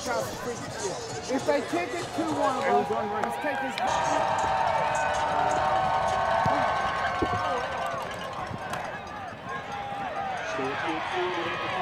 across the street. If they kick it to one of them, let's take this. Fight,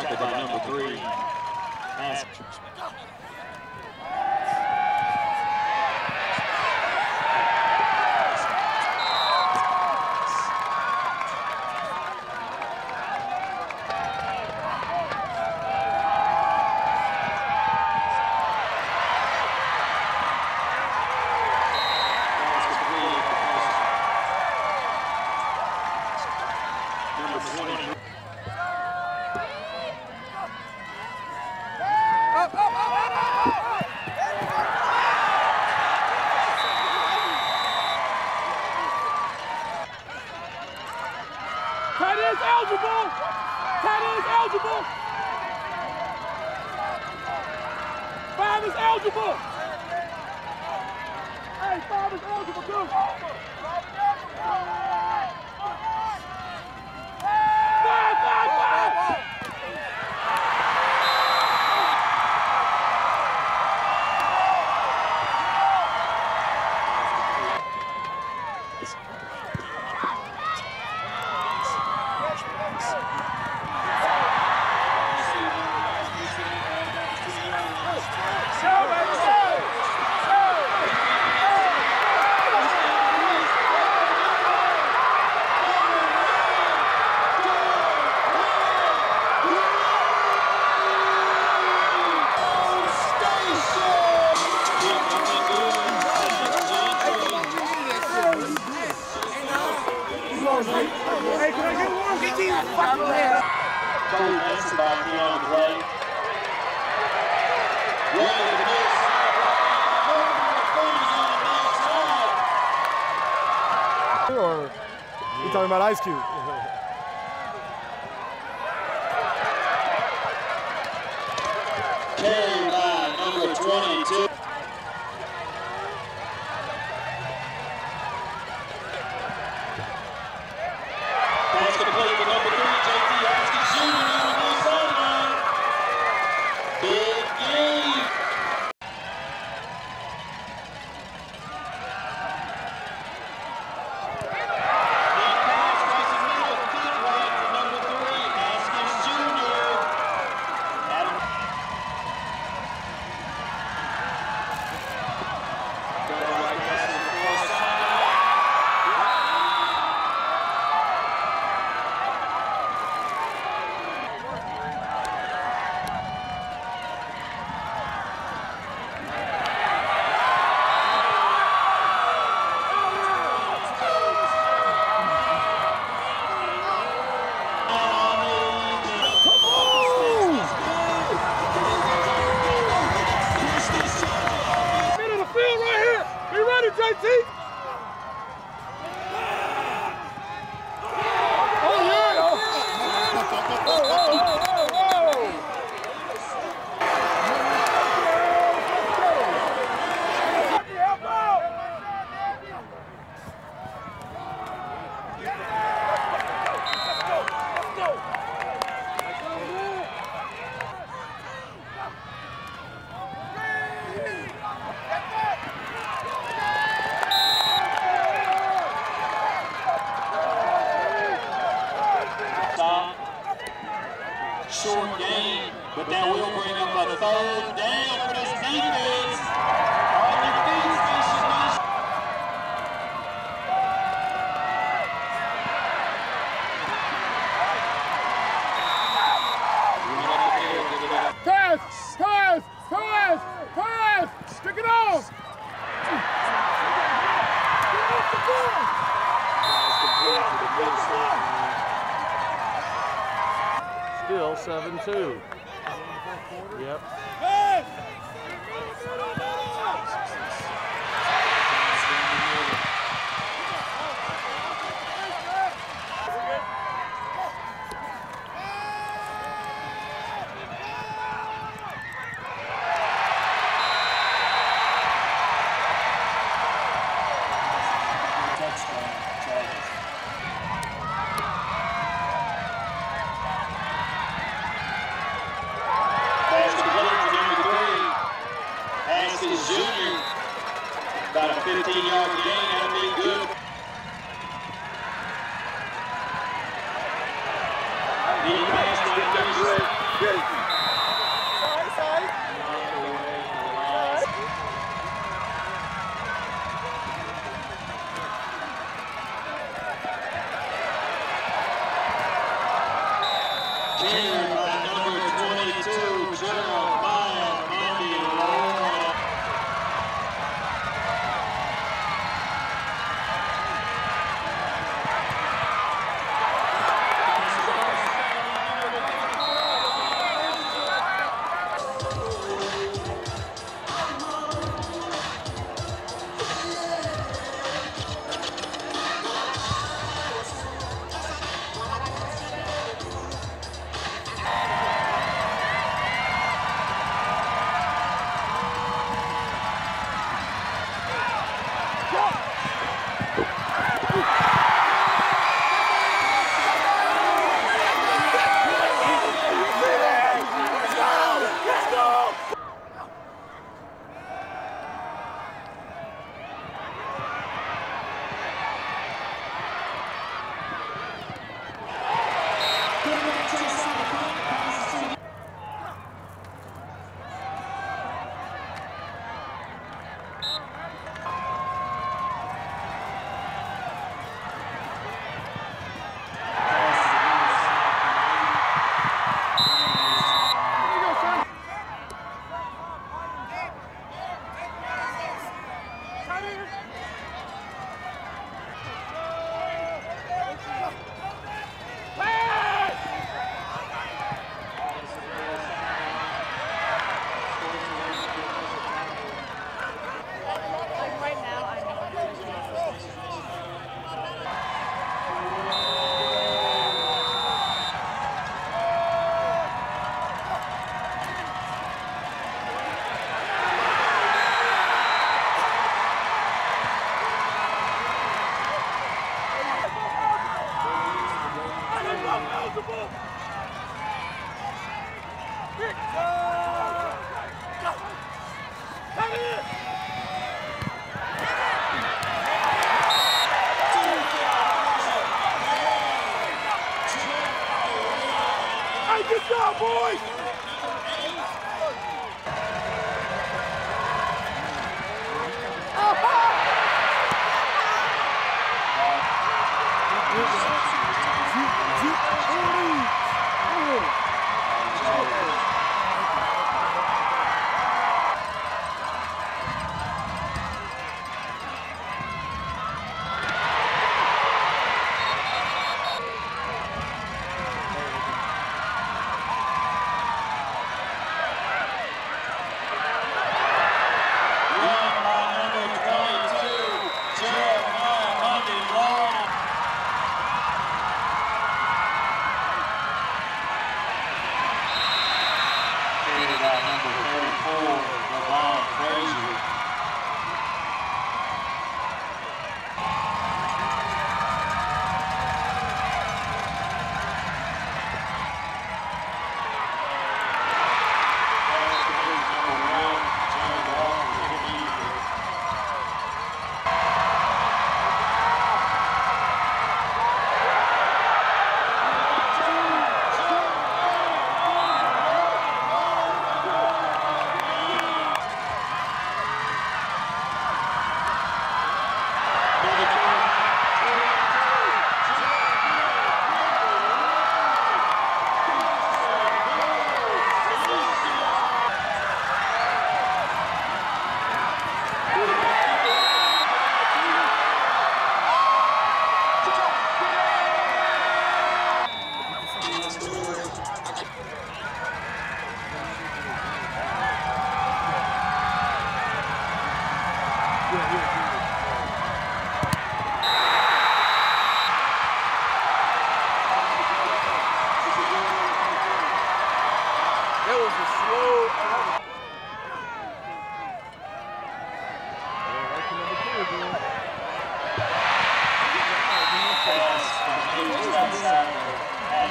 Tackled by number three. As- Number 20. Eligible. Five is eligible. Hey, five is eligible too. Hey, can I get one? Get these fucking Benson back in on the play. Or you talking about Ice Cube? 7-2. Yep.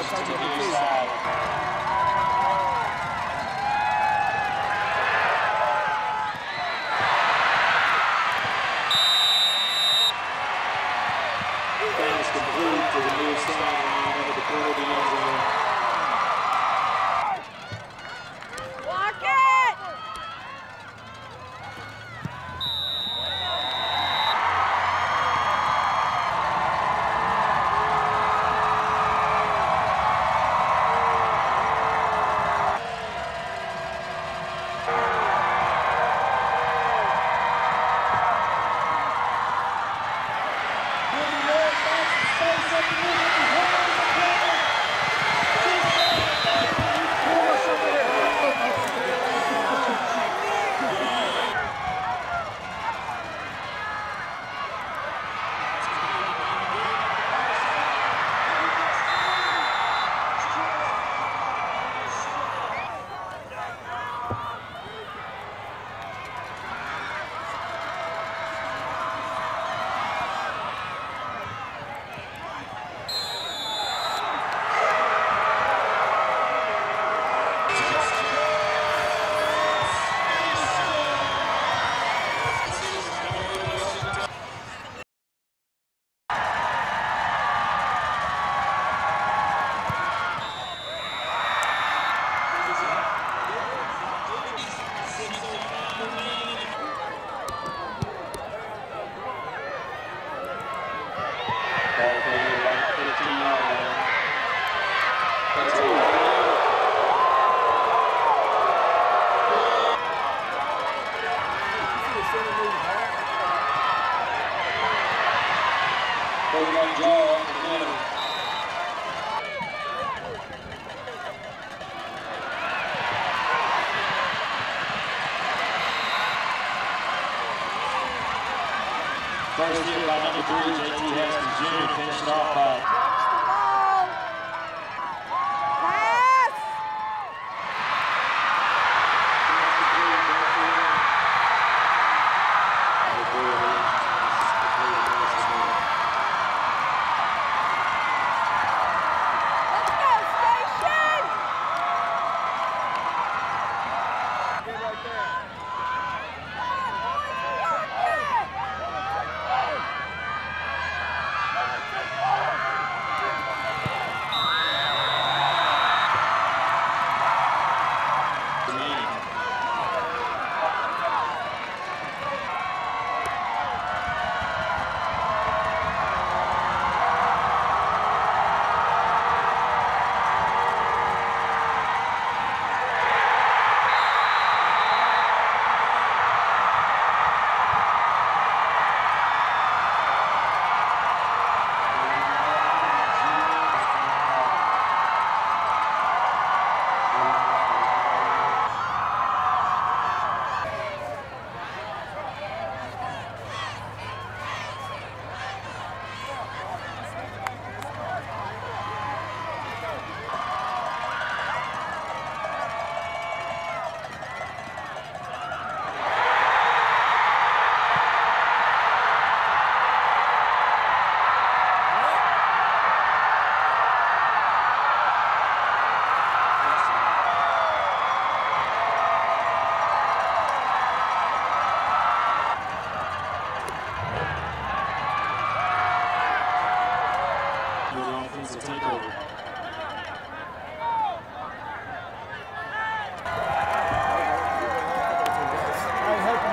Passes to the near side.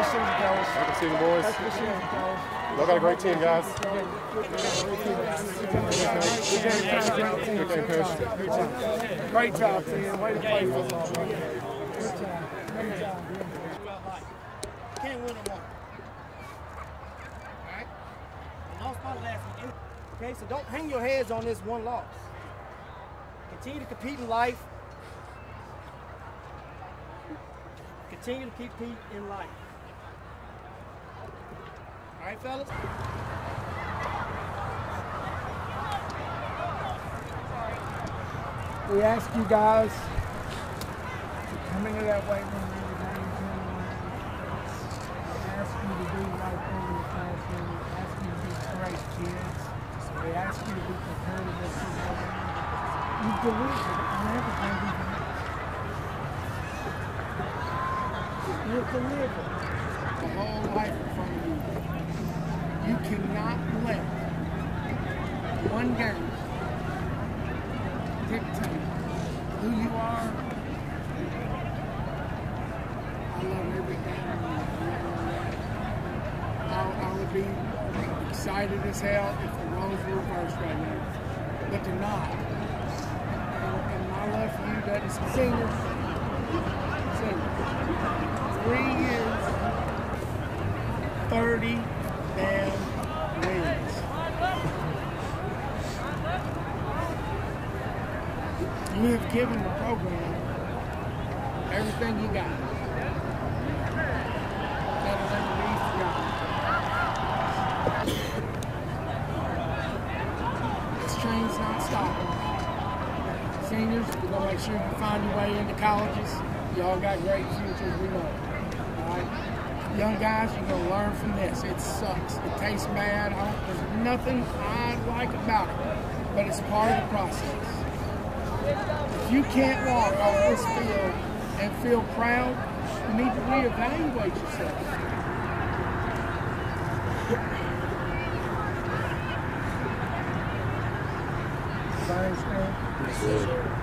Hey, happy to see you guys. To see boys. Happy to see you guys. Y'all got a great team, guys. Good game, Coach. Great job, team. Way to play football. Good job. Great job. can't win them all. Alright? I lost my last one. Okay, so don't hang your heads on this one loss. Continue to compete in life. Continue to compete in life. Alright, fellas? We ask you guys to come into that weight room every day and in We ask you to do right thing in the classroom. We ask you to be great kids. We ask you to be competitive as you go. You've delivered on everything we've asked. You've delivered whole life in front of you. You cannot let one game dictate who you are. I love every game. I, I would be excited as hell if the roles were reversed right now, but they're not. And, and my love for you, is senior. Senior. Three years, 30 damn wins. You have given the program everything you got. This train's not stopping. Seniors, you're gonna make sure you find your way into colleges. Y'all got great futures, we know. Alright? Young guys, you're gonna learn from this. It sucks. It tastes bad. I don't, there's nothing I like about it, but it's part of the process. If you can't walk on this field and feel proud, you need to reevaluate yourself. Thanks, man.